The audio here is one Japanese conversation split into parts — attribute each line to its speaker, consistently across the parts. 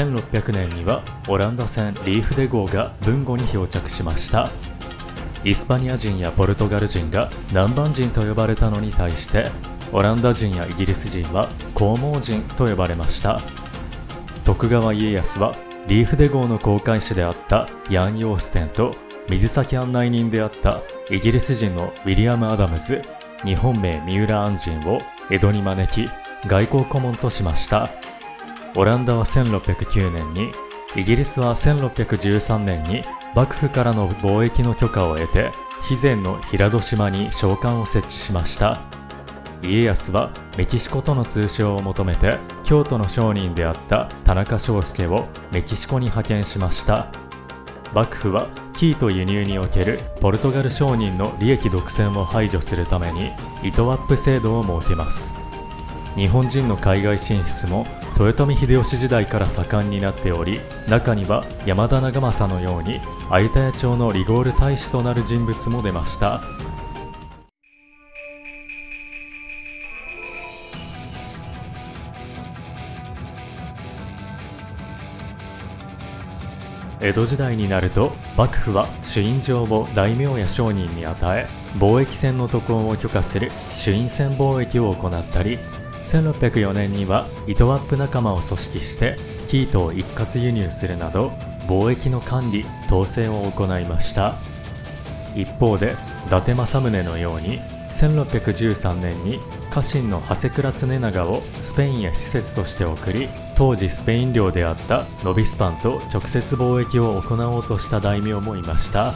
Speaker 1: 1600年にはオランダ船リーフデ号が豊後に漂着しました。イスパニア人やポルトガル人が南蛮人と呼ばれたのに対してオランダ人やイギリス人は黄毛人と呼ばれました。徳川家康はリーフデ号の航海士であったヤン・ヨーステンと水先案内人であったイギリス人のウィリアム・アダムズ日本名三浦安人を江戸に招き外交顧問としました。オランダは1609年にイギリスは1613年に幕府からの貿易の許可を得て肥前の平戸島に商館を設置しました。家康はメキシコとの通商を求めて京都の商人であった田中章介をメキシコに派遣しました。幕府は生糸輸入におけるポルトガル商人の利益独占を排除するために糸アップ制度を設けます。日本人の海外進出も豊臣秀吉時代から盛んになっており中には山田長政のように有田屋町のリゴール大使となる人物も出ました。江戸時代になると幕府は朱印状を大名や商人に与え貿易船の渡航を許可する朱印船貿易を行ったり1604年には糸ワップ仲間を組織して生糸を一括輸入するなど貿易の管理統制を行いました。一方で伊達政宗のように1613年に家臣の長谷倉常長をスペインへ施設として送り当時スペイン領であったノビスパンと直接貿易を行おうとした大名もいました。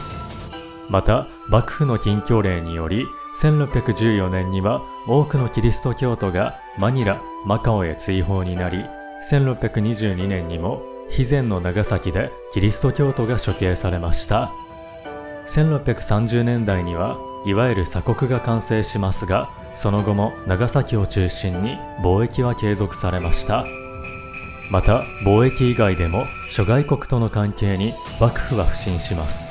Speaker 1: また幕府の禁教令により1614年には多くのキリスト教徒がマニラ、マカオへ追放になり1622年にも肥前の長崎でキリスト教徒が処刑されました。1630年代にはいわゆる鎖国が完成しますがその後も長崎を中心に貿易は継続されました。また貿易以外でも諸外国との関係に幕府は不信します。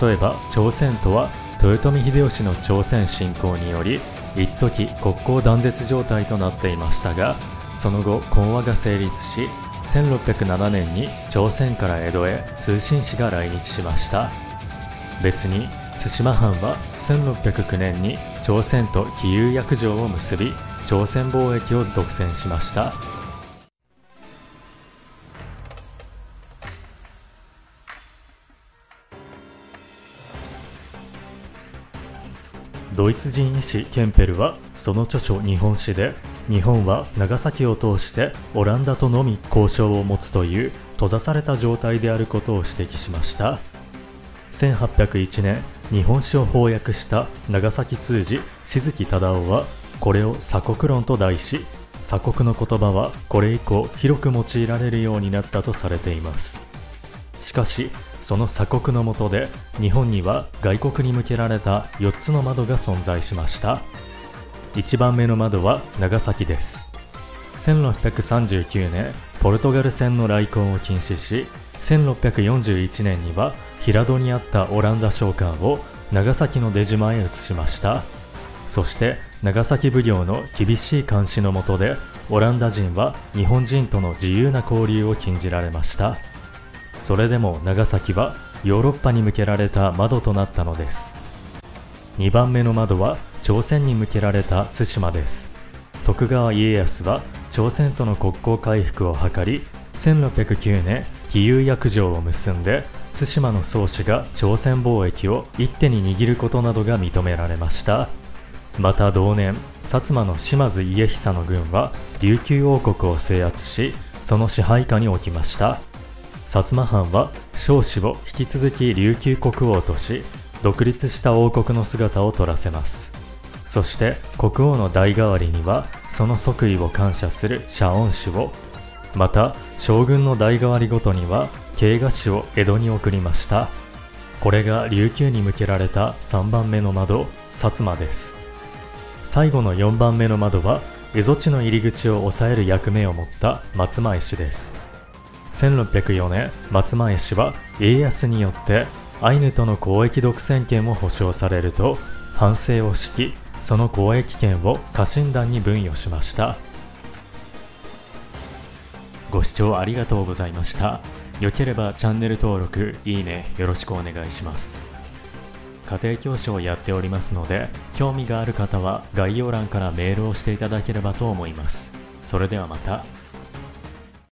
Speaker 1: 例えば朝鮮とは豊臣秀吉の朝鮮侵攻により一時国交断絶状態となっていましたがその後講和が成立し1607年に朝鮮から江戸へ通信使が来日しました。別に対馬藩は1609年に朝鮮と紀友約定を結び朝鮮貿易を独占しました。ドイツ人医師ケンペルはその著書日本史で日本は長崎を通してオランダとのみ交渉を持つという閉ざされた状態であることを指摘しました。1801年日本史を翻訳した長崎通詞静木忠夫はこれを鎖国論と題し鎖国の言葉はこれ以降広く用いられるようになったとされています。しかしその鎖国の下で日本には外国に向けられた4つの窓が存在しました。1番目の窓は長崎です。1639年ポルトガル船の来航を禁止し1641年には平戸にあったオランダ商館を長崎の出島へ移しました。そして長崎奉行の厳しい監視の下でオランダ人は日本人との自由な交流を禁じられました。それでも長崎はヨーロッパに向けられた窓となったのです。2番目の窓は朝鮮に向けられた対馬です。徳川家康は朝鮮との国交回復を図り1609年義勇約定を結んで対馬の宗主が朝鮮貿易を一手に握ることなどが認められました。また同年薩摩の島津家久の軍は琉球王国を制圧しその支配下に置きました。薩摩藩は少子を引き続き琉球国王とし独立した王国の姿を取らせます。そして国王の代替わりにはその即位を感謝する謝恩師をまた将軍の代替わりごとには慶賀氏を江戸に送りました。これが琉球に向けられた3番目の窓薩摩です。最後の4番目の窓は蝦夷地の入り口を抑える役目を持った松前氏です。1604年松前氏は家康によってアイヌとの交易独占権を保障されると反省を敷きその交易権を家臣団に分与しました。ご視聴ありがとうございました。よければチャンネル登録いいねよろしくお願いします。家庭教師をやっておりますので興味がある方は概要欄からメールをしていただければと思います。それではまた。